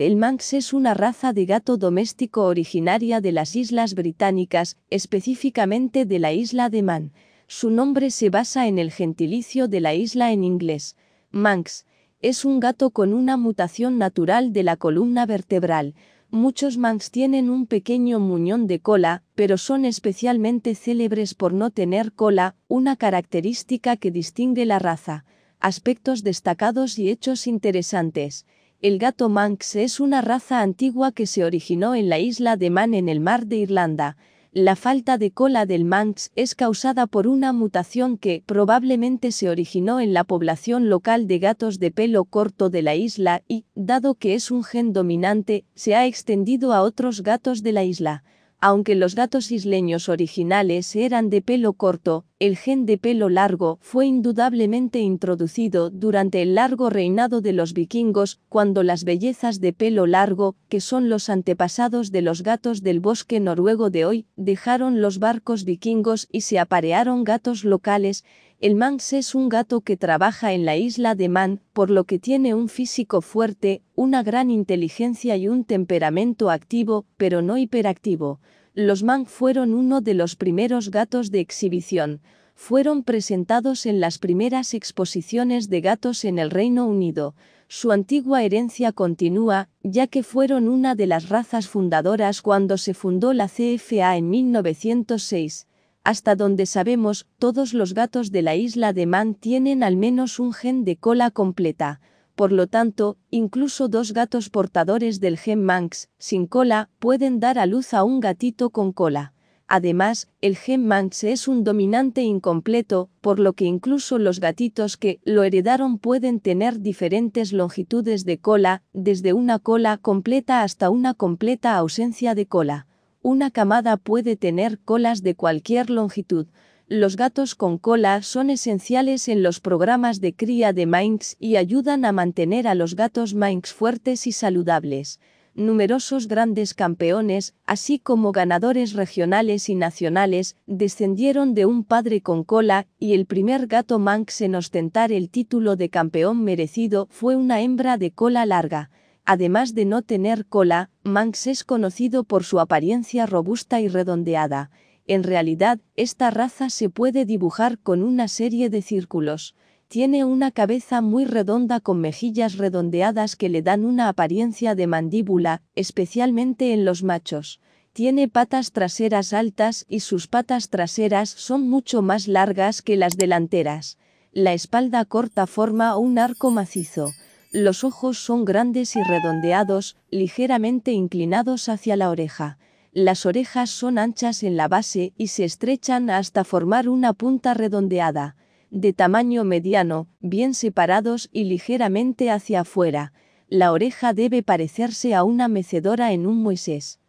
El Manx es una raza de gato doméstico originaria de las Islas Británicas, específicamente de la isla de Man. Su nombre se basa en el gentilicio de la isla en inglés. Manx es un gato con una mutación natural de la columna vertebral. Muchos Manx tienen un pequeño muñón de cola, pero son especialmente célebres por no tener cola, una característica que distingue la raza. Aspectos destacados y hechos interesantes. El gato Manx es una raza antigua que se originó en la isla de Man en el mar de Irlanda. La falta de cola del Manx es causada por una mutación que probablemente se originó en la población local de gatos de pelo corto de la isla y, dado que es un gen dominante, se ha extendido a otros gatos de la isla. Aunque los gatos isleños originales eran de pelo corto, el gen de pelo largo fue indudablemente introducido durante el largo reinado de los vikingos, cuando las bellezas de pelo largo, que son los antepasados de los gatos del bosque noruego de hoy, dejaron los barcos vikingos y se aparearon gatos locales, el Manx es un gato que trabaja en la isla de Man, por lo que tiene un físico fuerte, una gran inteligencia y un temperamento activo, pero no hiperactivo. Los Manx fueron uno de los primeros gatos de exhibición. Fueron presentados en las primeras exposiciones de gatos en el Reino Unido. Su antigua herencia continúa, ya que fueron una de las razas fundadoras cuando se fundó la CFA en 1906. Hasta donde sabemos, todos los gatos de la isla de Man tienen al menos un gen de cola completa. Por lo tanto, incluso dos gatos portadores del gen Manx, sin cola, pueden dar a luz a un gatito con cola. Además, el gen Manx es un dominante incompleto, por lo que incluso los gatitos que lo heredaron pueden tener diferentes longitudes de cola, desde una cola completa hasta una completa ausencia de cola. Una camada puede tener colas de cualquier longitud. Los gatos con cola son esenciales en los programas de cría de Manx y ayudan a mantener a los gatos Manx fuertes y saludables. Numerosos grandes campeones, así como ganadores regionales y nacionales, descendieron de un padre con cola, y el primer gato Manx en ostentar el título de campeón merecido fue una hembra de cola larga. Además de no tener cola, Manx es conocido por su apariencia robusta y redondeada. En realidad, esta raza se puede dibujar con una serie de círculos. Tiene una cabeza muy redonda con mejillas redondeadas que le dan una apariencia de mandíbula, especialmente en los machos. Tiene patas traseras altas y sus patas traseras son mucho más largas que las delanteras. La espalda corta forma un arco macizo. Los ojos son grandes y redondeados, ligeramente inclinados hacia la oreja. Las orejas son anchas en la base y se estrechan hasta formar una punta redondeada, de tamaño mediano, bien separados y ligeramente hacia afuera. La oreja debe parecerse a una mecedora en un Moisés.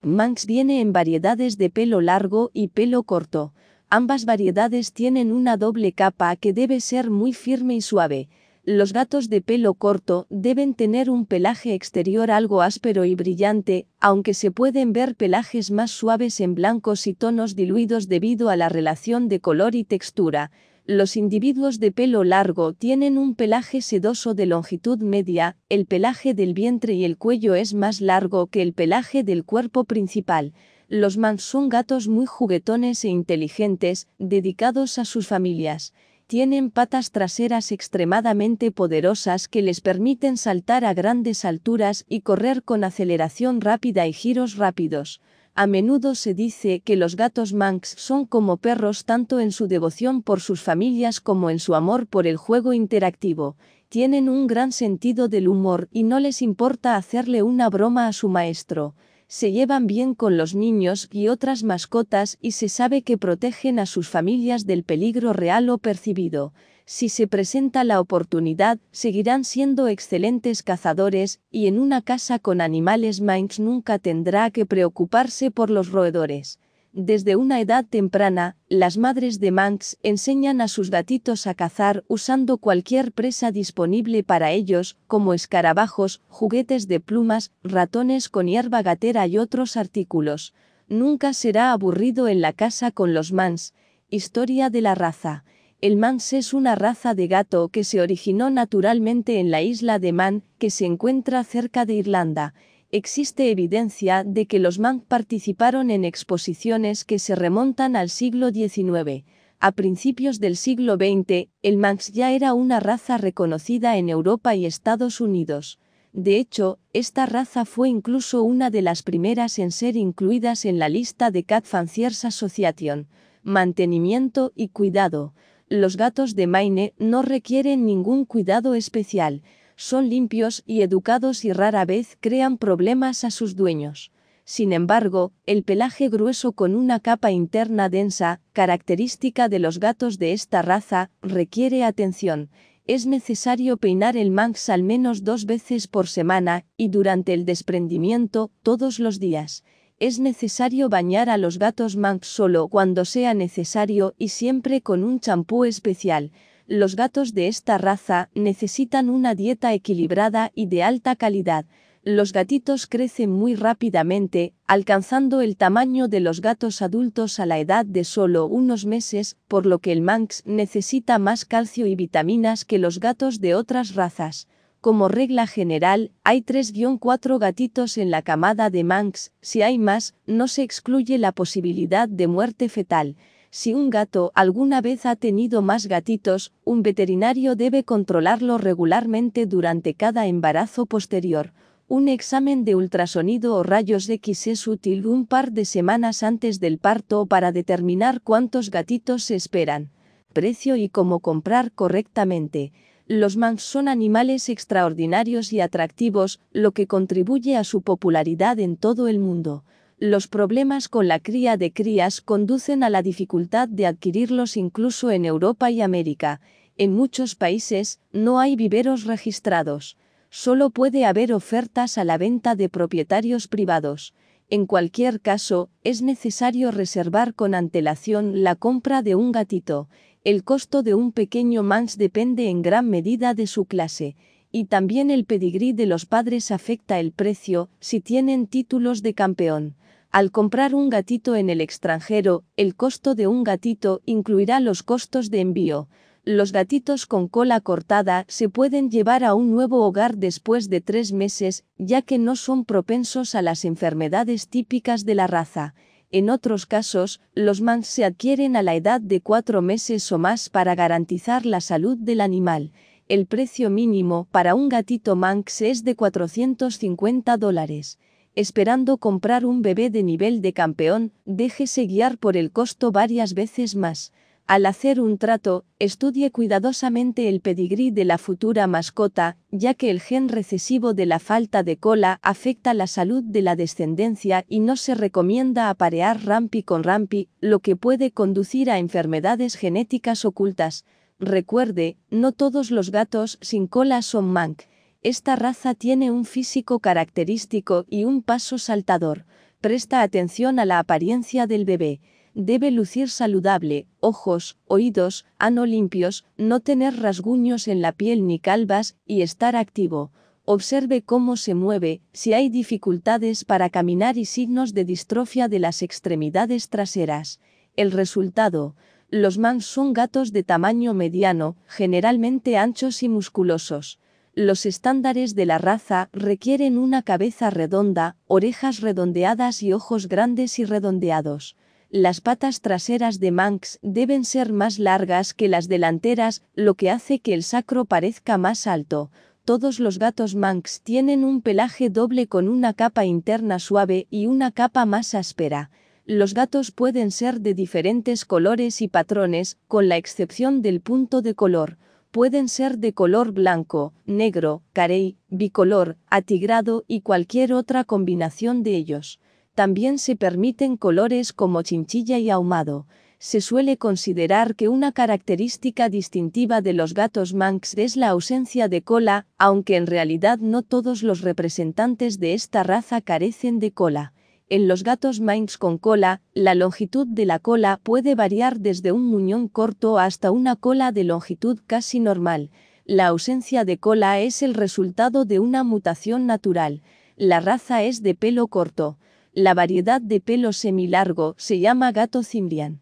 Manx viene en variedades de pelo largo y pelo corto. Ambas variedades tienen una doble capa que debe ser muy firme y suave. Los gatos de pelo corto deben tener un pelaje exterior algo áspero y brillante, aunque se pueden ver pelajes más suaves en blancos y tonos diluidos debido a la relación de color y textura. Los individuos de pelo largo tienen un pelaje sedoso de longitud media, el pelaje del vientre y el cuello es más largo que el pelaje del cuerpo principal. Los Manx son gatos muy juguetones e inteligentes, dedicados a sus familias. Tienen patas traseras extremadamente poderosas que les permiten saltar a grandes alturas y correr con aceleración rápida y giros rápidos. A menudo se dice que los gatos Manx son como perros tanto en su devoción por sus familias como en su amor por el juego interactivo. Tienen un gran sentido del humor y no les importa hacerle una broma a su maestro se llevan bien con los niños y otras mascotas y se sabe que protegen a sus familias del peligro real o percibido. Si se presenta la oportunidad, seguirán siendo excelentes cazadores, y en una casa con animales Manx nunca tendrá que preocuparse por los roedores. Desde una edad temprana, las madres de Manx enseñan a sus gatitos a cazar usando cualquier presa disponible para ellos, como escarabajos, juguetes de plumas, ratones con hierba gatera y otros artículos. Nunca será aburrido en la casa con los Manx. Historia de la raza. El Manx es una raza de gato que se originó naturalmente en la isla de Man, que se encuentra cerca de Irlanda. Existe evidencia de que los Manx participaron en exposiciones que se remontan al siglo XIX. A principios del siglo XX, el Manx ya era una raza reconocida en Europa y Estados Unidos. De hecho, esta raza fue incluso una de las primeras en ser incluidas en la lista de Cat Fanciers Association. Mantenimiento y cuidado. Los gatos de Maine no requieren ningún cuidado especial, son limpios y educados y rara vez crean problemas a sus dueños. Sin embargo, el pelaje grueso con una capa interna densa, característica de los gatos de esta raza, requiere atención. Es necesario peinar el Manx al menos dos veces por semana, y durante el desprendimiento, todos los días. Es necesario bañar a los gatos Manx solo cuando sea necesario y siempre con un champú especial. Los gatos de esta raza necesitan una dieta equilibrada y de alta calidad. Los gatitos crecen muy rápidamente, alcanzando el tamaño de los gatos adultos a la edad de solo unos meses, por lo que el Manx necesita más calcio y vitaminas que los gatos de otras razas. Como regla general, hay 3-4 gatitos en la camada de Manx, si hay más, no se excluye la posibilidad de muerte fetal. Si un gato alguna vez ha tenido más gatitos, un veterinario debe controlarlo regularmente durante cada embarazo posterior. Un examen de ultrasonido o rayos X es útil un par de semanas antes del parto para determinar cuántos gatitos se esperan. Precio y cómo comprar correctamente. Los Manx son animales extraordinarios y atractivos, lo que contribuye a su popularidad en todo el mundo. Los problemas con la cría de crías conducen a la dificultad de adquirirlos incluso en Europa y América. En muchos países, no hay viveros registrados. Solo puede haber ofertas a la venta de propietarios privados. En cualquier caso, es necesario reservar con antelación la compra de un gatito. El costo de un pequeño Manx depende en gran medida de su clase, y también el pedigrí de los padres afecta el precio, si tienen títulos de campeón. Al comprar un gatito en el extranjero, el costo de un gatito incluirá los costos de envío. Los gatitos con cola cortada se pueden llevar a un nuevo hogar después de tres meses, ya que no son propensos a las enfermedades típicas de la raza. En otros casos, los Manx se adquieren a la edad de cuatro meses o más para garantizar la salud del animal. El precio mínimo para un gatito Manx es de 450 dólares. Esperando comprar un bebé de nivel de campeón, déjese guiar por el costo varias veces más. Al hacer un trato, estudie cuidadosamente el pedigrí de la futura mascota, ya que el gen recesivo de la falta de cola afecta la salud de la descendencia y no se recomienda aparear rampi con rampi, lo que puede conducir a enfermedades genéticas ocultas. Recuerde, no todos los gatos sin cola son mank. Esta raza tiene un físico característico y un paso saltador. Presta atención a la apariencia del bebé debe lucir saludable, ojos, oídos, ano limpios, no tener rasguños en la piel ni calvas, y estar activo. Observe cómo se mueve, si hay dificultades para caminar y signos de distrofia de las extremidades traseras. El resultado, los mans son gatos de tamaño mediano, generalmente anchos y musculosos. Los estándares de la raza requieren una cabeza redonda, orejas redondeadas y ojos grandes y redondeados. Las patas traseras de Manx deben ser más largas que las delanteras, lo que hace que el sacro parezca más alto. Todos los gatos Manx tienen un pelaje doble con una capa interna suave y una capa más áspera. Los gatos pueden ser de diferentes colores y patrones, con la excepción del punto de color. Pueden ser de color blanco, negro, carey, bicolor, atigrado y cualquier otra combinación de ellos. También se permiten colores como chinchilla y ahumado. Se suele considerar que una característica distintiva de los gatos Manx es la ausencia de cola, aunque en realidad no todos los representantes de esta raza carecen de cola. En los gatos Manx con cola, la longitud de la cola puede variar desde un muñón corto hasta una cola de longitud casi normal. La ausencia de cola es el resultado de una mutación natural. La raza es de pelo corto. La variedad de pelo semilargo se llama gato cimbrián.